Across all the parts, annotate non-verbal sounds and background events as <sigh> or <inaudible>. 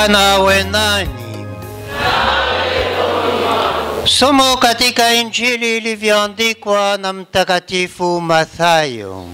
Bwana awe nanyi. Somo katika Injili ilivyoandikwa na Mtakatifu Mathayo.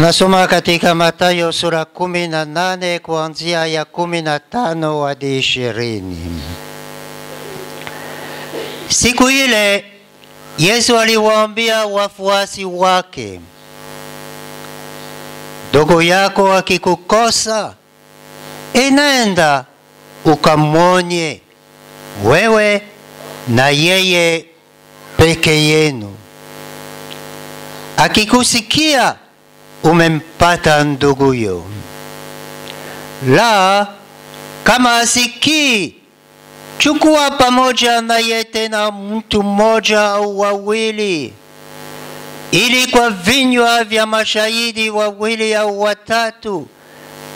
Tunasoma katika Mathayo sura kumi na nane kuanzia ya kumi na tano hadi ishirini. Siku ile Yesu aliwaambia wafuasi wake, ndugu yako akikukosa, inaenda ukamwonye wewe na yeye peke yenu. Akikusikia umempata nduguyo. La, kama asikii, chukua pamoja naye tena mtu mmoja au wawili, ili kwa vinywa vya mashahidi wawili au watatu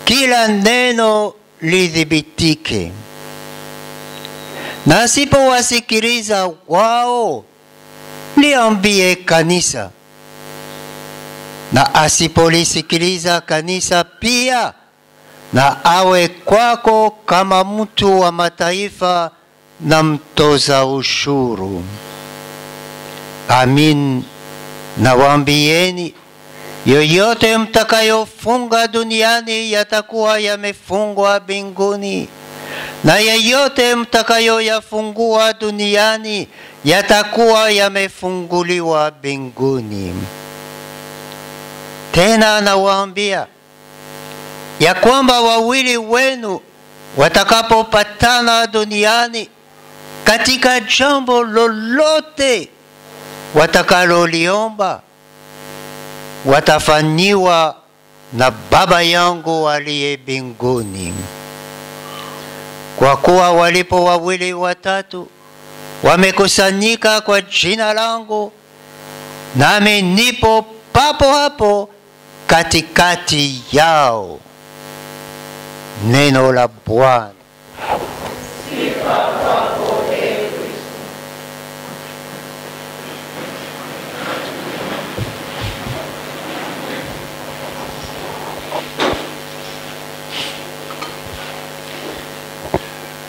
kila neno lidhibitike. Na asipowasikiliza wao, liambie kanisa na asipolisikiliza kanisa pia, na awe kwako kama mtu wa mataifa na mtoza ushuru. Amin, nawaambieni, yoyote mtakayofunga duniani yatakuwa yamefungwa binguni na yeyote mtakayoyafungua duniani yatakuwa yamefunguliwa mbinguni. Tena anawaambia ya kwamba wawili wenu watakapopatana duniani katika jambo lolote watakaloliomba, watafanyiwa na Baba yangu aliye binguni Kwa kuwa walipo wawili watatu wamekusanyika kwa jina langu, nami nipo papo hapo katikati yao. Neno la Bwana.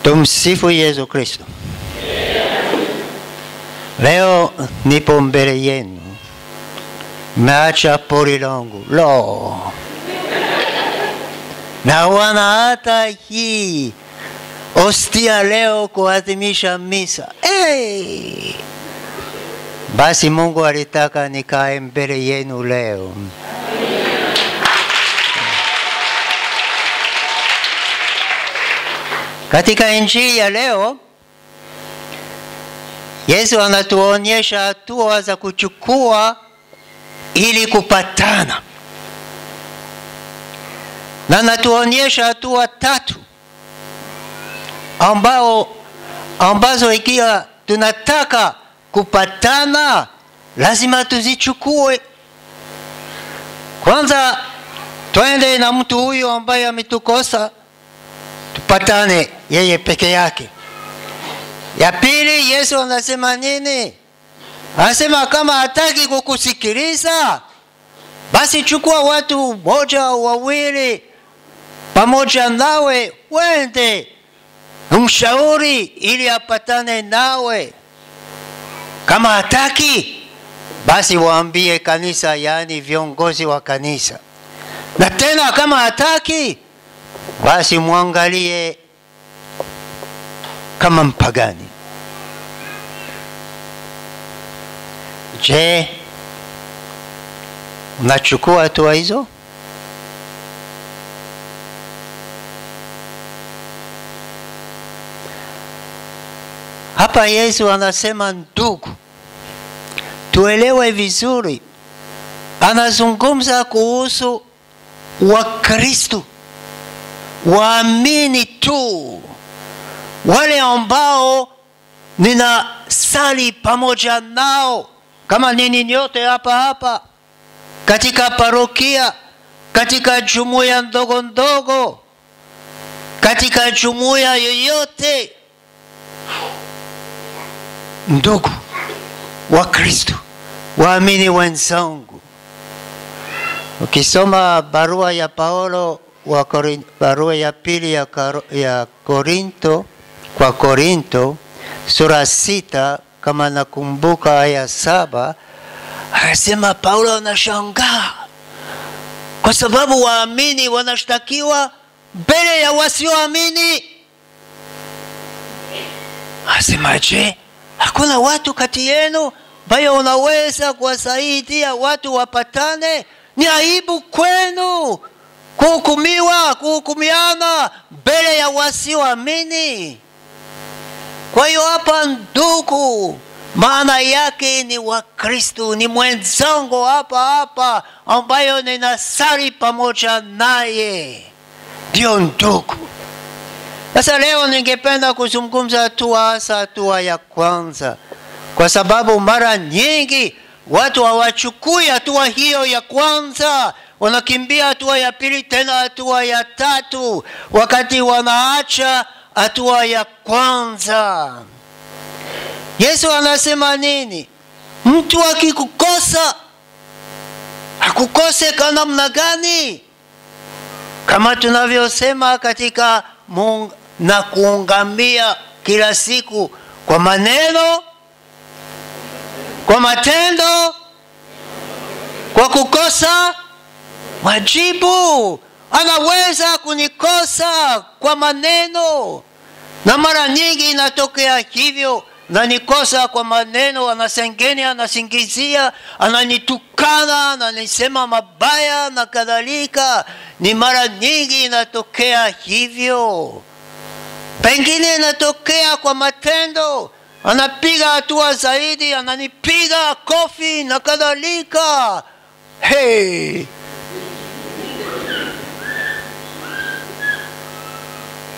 Tumsifu Yesu Kristo. Leo nipo mbele yenu meacha pori langu lo na wana hata hii ostia leo kuadhimisha misa hey! Basi Mungu alitaka nikae mbele yenu leo. Katika injili ya leo Yesu anatuonyesha hatua za kuchukua ili kupatana, na natuonyesha hatua tatu ambao ambazo ikiwa tunataka kupatana lazima tuzichukue. Kwanza twende na mtu huyu ambaye ametukosa, tupatane yeye peke yake. Ya pili, Yesu anasema nini? Anasema kama hataki kukusikiliza, basi chukua watu moja wawili pamoja nawe, wende mshauri ili apatane nawe. Kama hataki, basi waambie kanisa, yaani viongozi wa kanisa. Na tena kama hataki, basi mwangalie kama mpagani. Je, unachukua hatua hizo? Hapa Yesu anasema ndugu, tuelewe vizuri, anazungumza kuhusu Wakristo waamini tu, wale ambao ninasali pamoja nao kama nini nyote hapa hapa katika parokia katika jumuiya ndogo ndogo, katika jumuiya yoyote. Ndugu wa Kristo, waamini wenzangu, ukisoma barua ya Paulo wa Korin, barua ya pili ya, ya Korinto kwa Korinto sura sita kama nakumbuka aya saba anasema Paulo anashangaa kwa sababu waamini wanashtakiwa mbele ya wasioamini. Anasema je, hakuna watu kati yenu ambayo unaweza kuwasaidia watu wapatane? Ni aibu kwenu kuhukumiwa, kuhukumiana mbele ya wasioamini. Kwa hiyo hapa, ndugu, maana yake ni Wakristu, ni mwenzangu hapa hapa ambayo ninasali pamoja naye, ndio ndugu. Sasa leo ningependa kuzungumza hatua hasa hatua ya kwanza, kwa sababu mara nyingi watu hawachukui hatua hiyo ya kwanza, wanakimbia hatua ya pili, tena hatua ya tatu, wakati wanaacha hatua ya kwanza. Yesu anasema nini? Mtu akikukosa akukose kwa namna gani? Kama tunavyosema katika mung, na kuungamia kila siku kwa maneno, kwa matendo, kwa kukosa majibu. Anaweza kunikosa kwa maneno, na mara nyingi inatokea hivyo nanikosa kwa maneno, anasengenya, anasingizia, ananitukana, ananisema mabaya na kadhalika. Ni mara nyingi inatokea hivyo. Pengine inatokea kwa matendo, anapiga hatua zaidi, ananipiga kofi na kadhalika. Hey!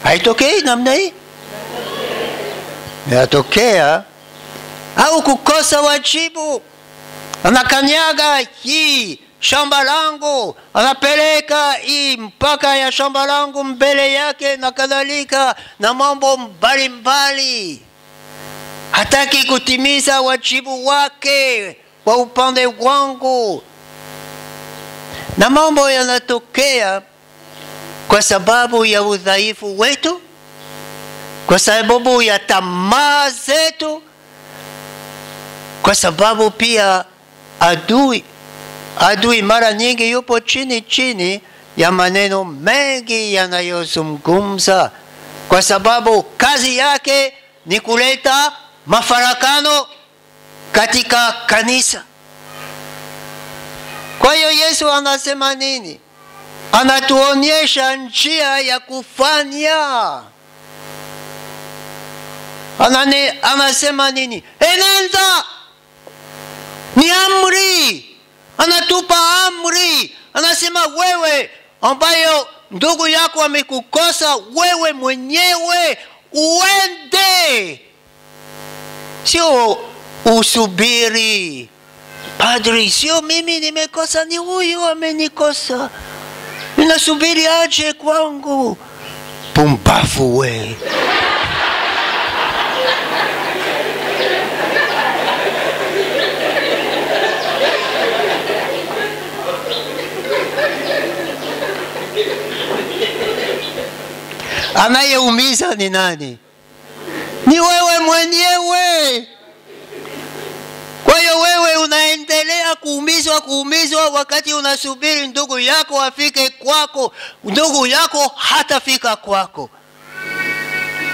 Haitokei namna hii? Inatokea au kukosa wajibu, anakanyaga hii shamba langu, anapeleka hii mpaka ya shamba langu mbele yake na kadhalika, na mambo mbalimbali. Hataki kutimiza wajibu wake kwa upande wangu, na mambo yanatokea kwa sababu ya udhaifu wetu kwa sababu ya tamaa zetu, kwa sababu pia adui adui mara nyingi yupo chini chini ya maneno mengi yanayozungumza, kwa sababu kazi yake ni kuleta mafarakano katika kanisa. Kwa hiyo Yesu anasema nini? Anatuonyesha njia ya kufanya. Anane, anasema nini? Enenda, ni amri, anatupa amri. Anasema wewe ambayo ndugu yako amekukosa, wewe mwenyewe uende, sio usubiri. Padri, sio mimi nimekosa, ni huyu amenikosa, ninasubiri aje kwangu. Pumbavu we! Anayeumiza ni nani? Ni wewe mwenyewe. Hiyo wewe unaendelea kuumizwa kuumizwa, wakati unasubiri ndugu yako afike kwako, ndugu yako hatafika kwako.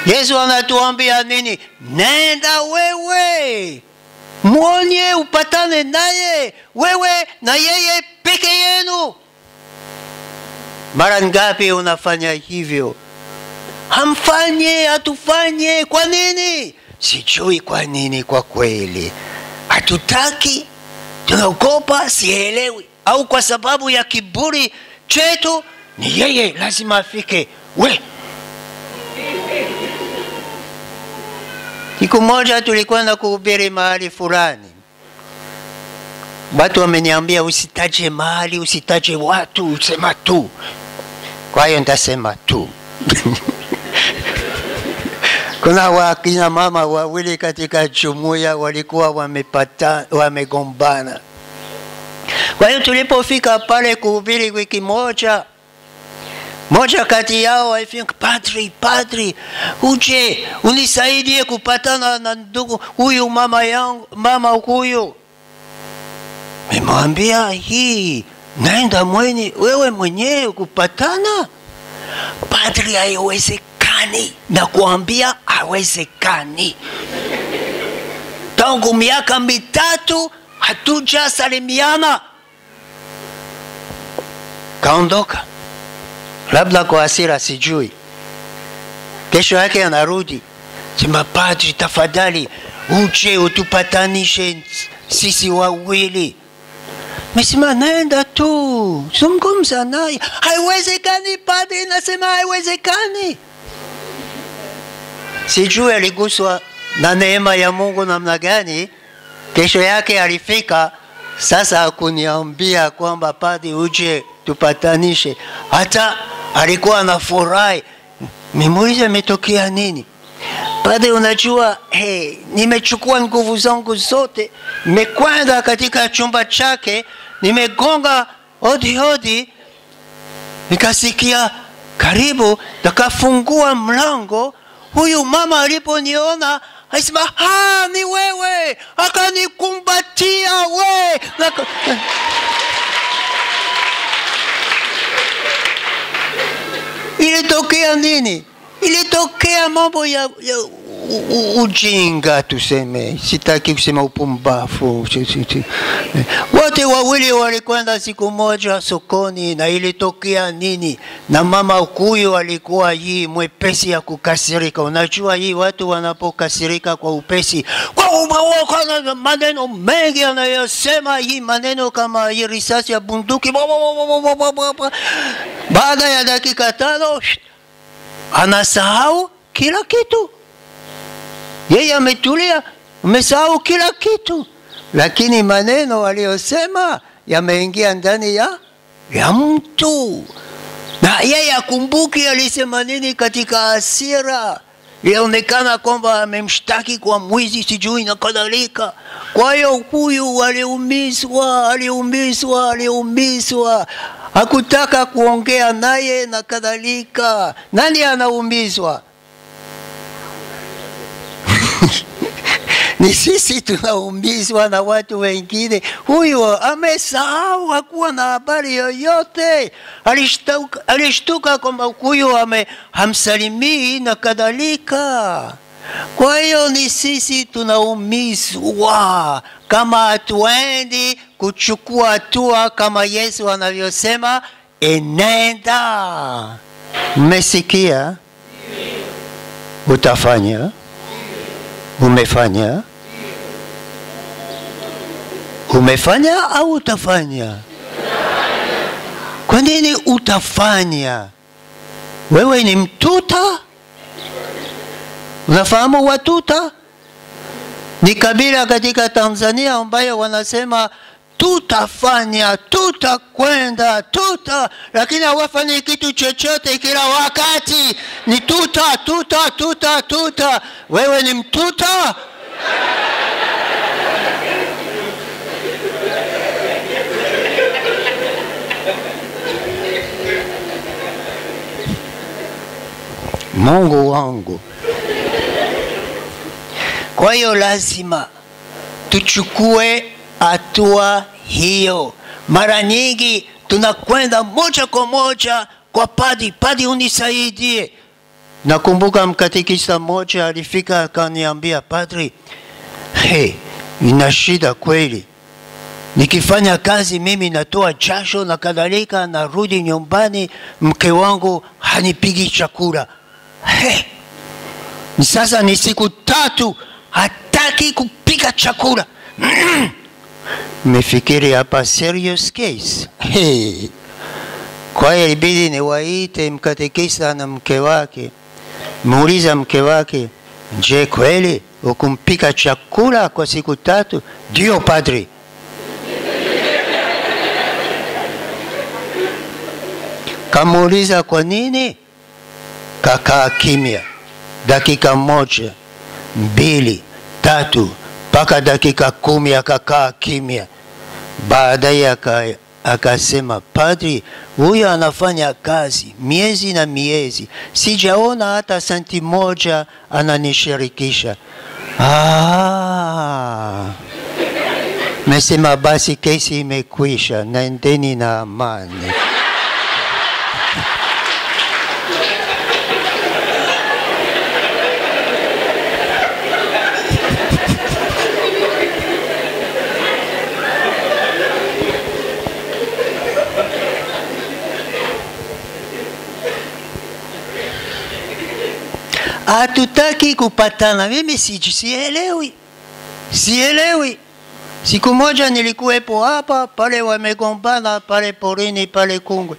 Yesu anatuambia nini? Nenda wewe mwonye, upatane naye wewe na yeye peke yenu. Mara ngapi unafanya hivyo? Hamfanye, hatufanye. Kwa nini? Sijui kwa nini, kwa kweli hatutaki, tunaogopa, sielewi, au kwa sababu ya kiburi chetu, ni yeye lazima afike. We, siku moja tulikwenda kuhubiri mahali fulani, watu wameniambia usitaje mahali, usitaje watu, usema tu. Kwa hiyo nitasema tu. <laughs> Kuna wakina mama wawili katika jumuiya walikuwa wamepata, wamegombana. Kwa hiyo tulipofika pale kuhubiri wiki moja, moja kati yao alifika, padri, padri, uje unisaidie kupatana na ndugu huyu mama yangu, mama huyu. Nimwambia hii naenda mwenye wewe mwenyewe kupatana, padri, haiwezekani, na kuambia haiwezekani. Tangu miaka mitatu hatujasalimiana. Kaondoka, labda kwa hasira, sijui. Kesho yake anarudi, sema padri, tafadhali uje utupatanishe sisi wawili. Mesema naenda tu, zungumza naye. Haiwezekani padri, nasema haiwezekani. Sijui aliguswa na neema ya Mungu namna gani. Kesho yake alifika, sasa akuniambia kwamba padi uje tupatanishe. Hata alikuwa na furahi. Nimuulize imetokea nini? padi unajua hey, nimechukua nguvu zangu zote, nimekwenda katika chumba chake, nimegonga hodi hodi, nikasikia karibu, nikafungua mlango. Huyu mama aliponiona alisema ha, ni wewe, akanikumbatia we Naka... <laughs> ilitokea nini? Ilitokea mambo ya, ya u, ujinga tuseme, sitaki kusema upumbafu. Wote wawili walikwenda siku moja sokoni, na ilitokea nini? Na mama huyu alikuwa hii mwepesi ya kukasirika. Unajua hii watu wanapokasirika kwa upesi, kwa maneno mengi anayosema, hii maneno kama hii risasi ya bunduki. Baada ya dakika tano anasahau kila kitu. Yeye ametulia, amesahau kila kitu, lakini maneno aliyosema yameingia ndani ya, ya mtu, na yeye akumbuki alisema nini katika asira Ilionekana kwamba amemshtaki kwa mwizi, sijui na kadhalika. Kwa hiyo huyu aliumizwa, aliumizwa, aliumizwa hakutaka kuongea naye na kadhalika. Nani anaumizwa? <laughs> ni sisi tunaumizwa na watu wengine. Huyu amesahau, hakuwa na habari yoyote, alishtuka, alishtuka kwamba huyu ame hamsalimii na kadhalika. Kwa hiyo ni sisi tunaumizwa kama hatuendi kuchukua hatua kama Yesu anavyosema, enenda. Mmesikia? Utafanya? Umefanya? Umefanya au utafanya? Kwa nini utafanya? Wewe ni mtuta? Unafahamu Watuta? Ni kabila katika Tanzania ambayo wanasema tutafanya, tutakwenda, tuta, lakini hawafanyi kitu chochote kila wakati. Ni tuta, tuta, tuta, tuta. Wewe ni mtuta? Mungu wangu. Kwa hiyo lazima tuchukue hatua hiyo. Mara nyingi tunakwenda moja kwa moja kwa padi, padi unisaidie. Nakumbuka mkatekista mmoja alifika akaniambia, padri, hey, ina shida kweli, nikifanya kazi mimi natoa jasho na kadhalika, narudi nyumbani mke wangu hanipigi chakula. Hey, sasa ni siku tatu hataki kupika chakula. <clears throat> Mmefikiri hapa serious case hey. Kwa hiyo ilibidi niwaite mkatekisa na mke wake, muuliza mke wake, je, kweli ukumpika chakula kwa siku tatu? Ndio padri. Kamuuliza kwa nini, kakaa kimya dakika moja, mbili, tatu, mpaka dakika kumi akakaa kimya. Baadaye aka- akasema, padri, huyo anafanya kazi miezi na miezi, sijaona hata senti moja ananishirikisha. Ah. Mesema basi kesi imekwisha, naendeni na amani. Hatutaki kupatana. Mimi si, sielewi, sielewi. Siku moja nilikuwepo hapa pale, wamegombana pale porini pale Kungwe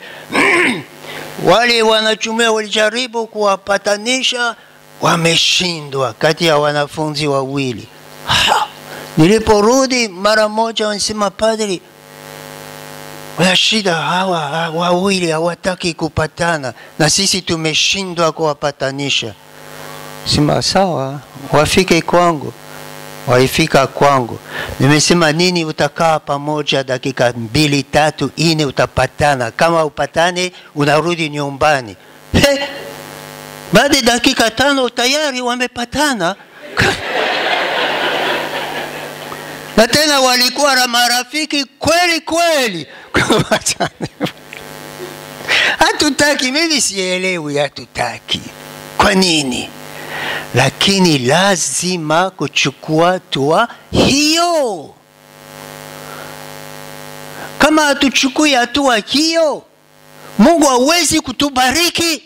<clears throat> wale wanachumia walijaribu kuwapatanisha, wameshindwa kati ya wanafunzi wawili. Niliporudi mara moja, wanasema padri, wana shida hawa wawili hawataki kupatana na sisi tumeshindwa kuwapatanisha. Sema sawa, wafike kwangu. Waifika kwangu, nimesema nini, utakaa pamoja dakika mbili tatu ine, utapatana. Kama upatane, unarudi nyumbani. Baada dakika tano tayari wamepatana <laughs> na tena walikuwa marafiki kweli kweli. <laughs> Hatutaki, mimi sielewi, hatutaki. Kwa nini? Lakini lazima kuchukua hatua hiyo. Kama hatuchukui hatua hiyo, Mungu hawezi kutubariki.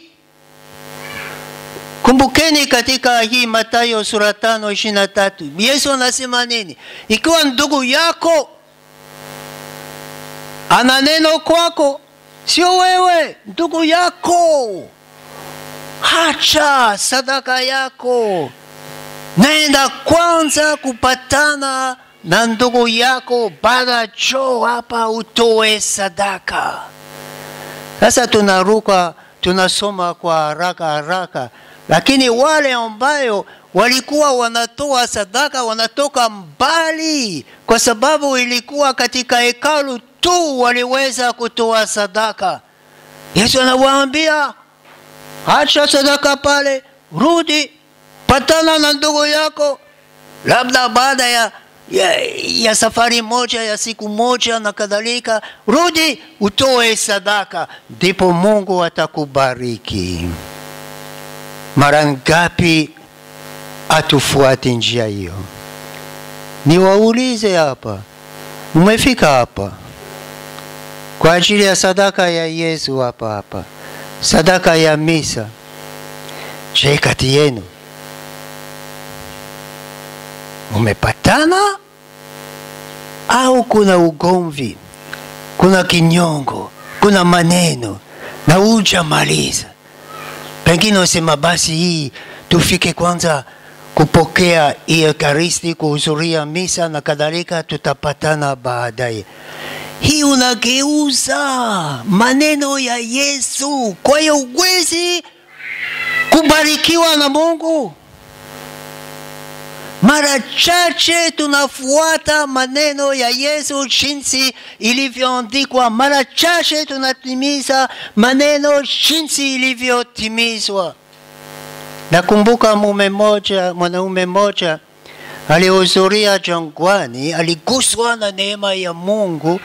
Kumbukeni katika hii Mathayo sura tano ishirini na tatu Yesu anasema nini? Ikiwa ndugu yako ana neno kwako, sio wewe, ndugu yako, hacha sadaka yako, naenda kwanza kupatana na ndugu yako, baada cho hapa utoe sadaka. Sasa tunaruka tunasoma kwa haraka haraka, lakini wale ambayo walikuwa wanatoa sadaka wanatoka mbali, kwa sababu ilikuwa katika hekalu tu waliweza kutoa sadaka. Yesu anawaambia acha sadaka pale, rudi patana na ndugu yako, labda baada ya ya, ya safari moja ya siku moja na kadhalika, rudi utoe sadaka, ndipo Mungu atakubariki. Mara ngapi atufuati njia hiyo? Niwaulize hapa, umefika hapa kwa ajili ya sadaka ya Yesu hapa hapa, sadaka ya misa. Je, kati yenu umepatana au kuna ugomvi, kuna kinyongo, kuna maneno na hujamaliza? Pengine usema basi hii tufike kwanza kupokea Ekaristi, kuhudhuria misa na kadhalika, tutapatana baadaye. Hii unageuza maneno ya Yesu, kwa hiyo uwezi kubarikiwa na Mungu. Mara chache tunafuata maneno ya Yesu jinsi ilivyoandikwa, mara chache tunatimiza maneno jinsi ilivyotimizwa. Nakumbuka mume moja, mwanaume mmoja alihudhuria jangwani, aliguswa na neema ya Mungu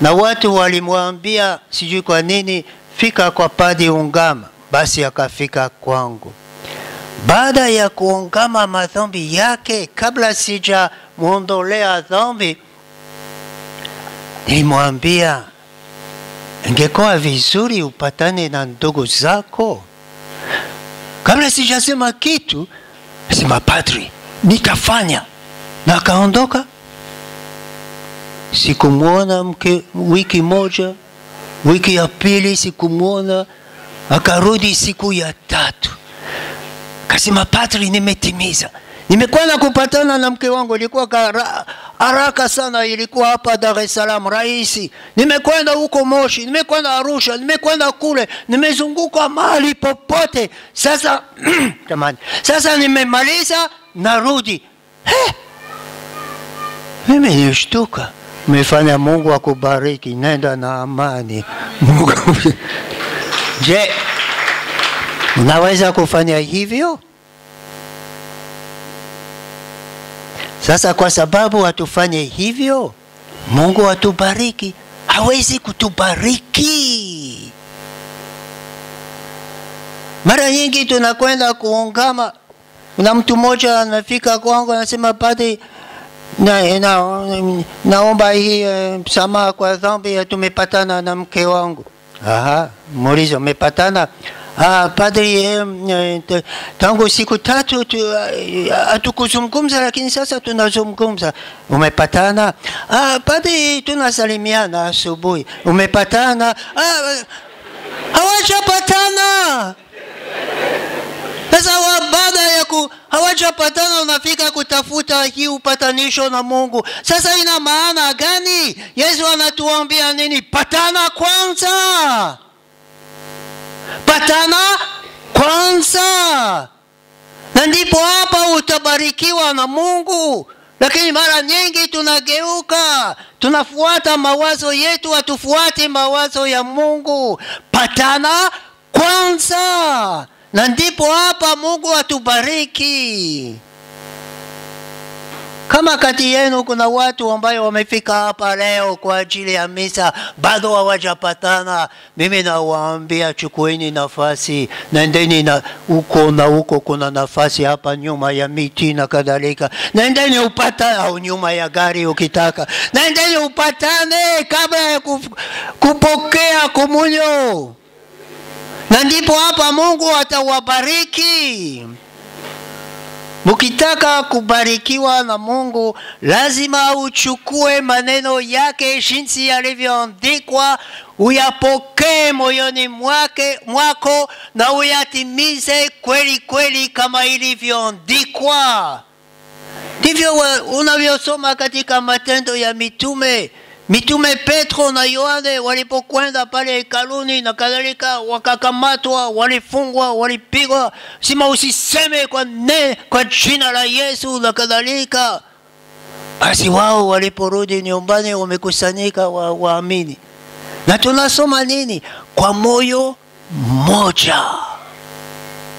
na watu walimwambia, sijui kwa nini, fika kwa padi Ungama. Basi akafika kwangu. Baada ya kuungama madhambi yake, kabla sijamwondolea dhambi, nilimwambia ingekuwa vizuri upatane na ndugu zako. Kabla sijasema kitu, sema padri, nitafanya, na akaondoka. Sikumwona mke wiki moja, wiki ya pili sikumwona, akarudi siku ya tatu kasema padri, nimetimiza, nimekuwa na kupatana na mke wangu, ilikuwa haraka sana, ilikuwa hapa Dar es Salaam rahisi. Nimekwenda huko Moshi, nimekwenda Arusha, nimekwenda kule, nimezunguka mahali popote. Sasa <clears throat> tamani, sasa nimemaliza, narudi. He, mimi nishtuka. Umefanya, Mungu akubariki, nenda na amani. Mungu je, unaweza kufanya hivyo? Sasa kwa sababu hatufanye hivyo, Mungu atubariki, hawezi kutubariki. Mara nyingi tunakwenda kuungama, kuna mtu mmoja anafika kwangu anasema, padri, na, na, naomba hii eh, msamaha kwa dhambi, tumepatana na mke wangu. Aha, muulizo umepatana Ah, padri eh, eh, tangu siku tatu hatukuzungumza, lakini sasa tunazungumza. Umepatana? Ah, padri, tunasalimiana asubuhi. Umepatana? Ah, hawajapatana. Sasa ya hawajapatana, unafika kutafuta hii upatanisho na Mungu. Sasa ina maana gani? Yesu anatuambia nini? Patana kwanza patana kwanza, na ndipo hapa utabarikiwa na Mungu. Lakini mara nyingi tunageuka, tunafuata mawazo yetu, hatufuati mawazo ya Mungu. Patana kwanza, na ndipo hapa Mungu atubariki. Kama kati yenu kuna watu ambayo wamefika hapa leo kwa ajili ya misa bado hawajapatana, mimi nawaambia chukueni nafasi, nendeni na huko na huko, kuna nafasi hapa nyuma ya miti na kadhalika. Nendeni upatane, au nyuma ya gari ukitaka, nendeni upatane kabla ya kupokea komunyo, na ndipo hapa Mungu atawabariki. Mukitaka kubarikiwa na Mungu lazima uchukue maneno yake jinsi yalivyoandikwa, uyapokee moyoni mwake mwako na uyatimize kweli kweli kama ilivyoandikwa. Ndivyo unavyosoma katika Matendo ya Mitume. Mitume Petro na Yohane walipokwenda pale hekaluni na kadhalika, wakakamatwa, walifungwa, walipigwa, sima usiseme kwa, ne, kwa jina la Yesu na kadhalika. Basi wao waliporudi nyumbani wamekusanyika waamini, wa na tunasoma nini? Kwa moyo moja,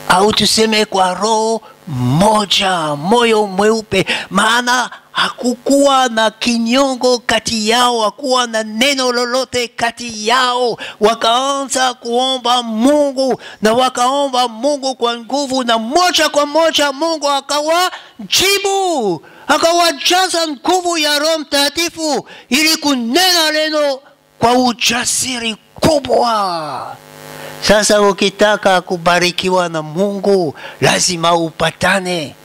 au tuseme kwa roho moja, moyo mweupe, maana hakukuwa na kinyongo kati yao, hakuwa na neno lolote kati yao. Wakaanza kuomba Mungu na wakaomba Mungu kwa nguvu, na moja kwa moja Mungu akawajibu, akawajaza nguvu ya Roho Mtakatifu ili kunena neno kwa ujasiri kubwa. Sasa ukitaka kubarikiwa na Mungu lazima upatane.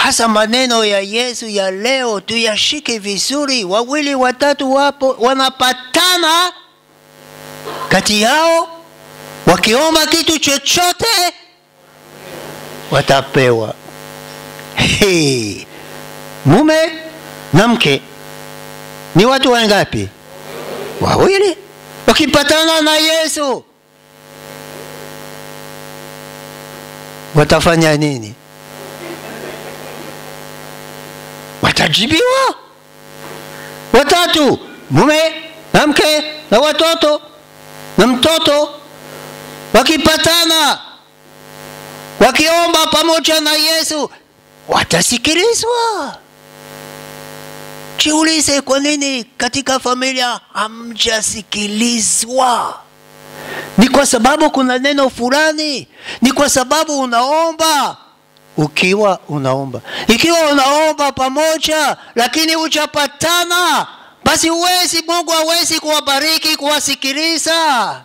Hasa maneno ya Yesu ya leo tuyashike vizuri. Wawili watatu wapo wanapatana kati yao, wakiomba kitu chochote watapewa. Hey, mume na mke ni watu wangapi? Wawili wakipatana na Yesu watafanya nini? Watajibiwa. Watatu, mume na mke na watoto na mtoto, wakipatana wakiomba pamoja na Yesu watasikilizwa. Jiulize, kwa nini katika familia hamjasikilizwa? Ni kwa sababu kuna neno fulani? Ni kwa sababu unaomba ukiwa unaomba, ikiwa unaomba pamoja lakini hujapatana, basi huwezi, Mungu hawezi kuwabariki, kuwasikiliza.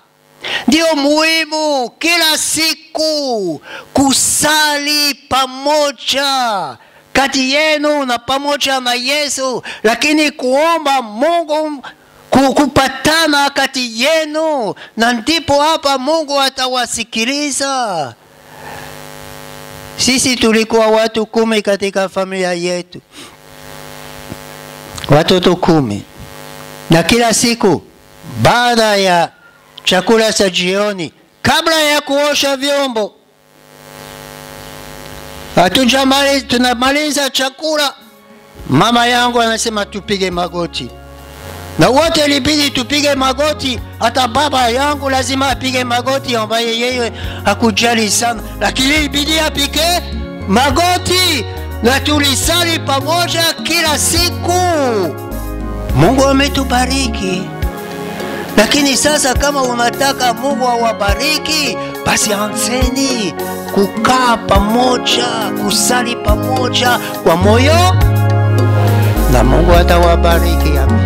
Ndio muhimu kila siku kusali pamoja kati yenu na pamoja na Yesu, lakini kuomba Mungu kupatana kati yenu, na ndipo hapa Mungu atawasikiliza. Sisi tulikuwa watu kumi katika familia yetu. watoto kumi, na kila siku baada ya chakula cha jioni, kabla ya kuosha vyombo, hatujamaliza, tunamaliza chakula, mama yangu anasema tupige magoti, na wote ilibidi tupige magoti. Hata baba yangu lazima apige magoti, ambaye yeye hakujali sana, lakini ilibidi apige magoti, na tulisali pamoja kila siku. Mungu ametubariki. Lakini sasa kama unataka Mungu awabariki, basi anzeni kukaa pamoja, kusali pamoja kwa moyo, na Mungu atawabariki. Amen.